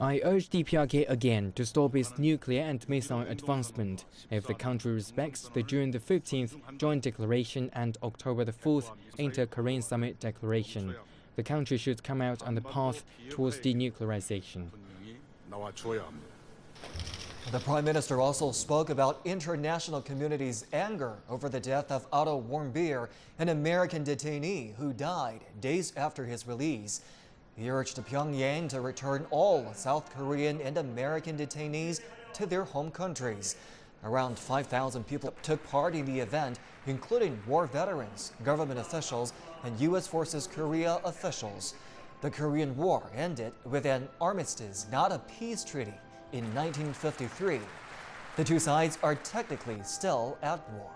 I urge the again to stop its nuclear and missile advancement. If the country respects the June the 15th Joint Declaration and October the 4th Inter-Korean Summit Declaration, the country should come out on the path towards denuclearization. The Prime Minister also spoke about international community's anger over the death of Otto Warmbier, an American detainee who died days after his release. He urged Pyongyang to return all South Korean and American detainees to their home countries. Around 5,000 people took part in the event, including war veterans, government officials, and U.S. Forces Korea officials. The Korean War ended with an armistice, not a peace treaty, in 1953. The two sides are technically still at war.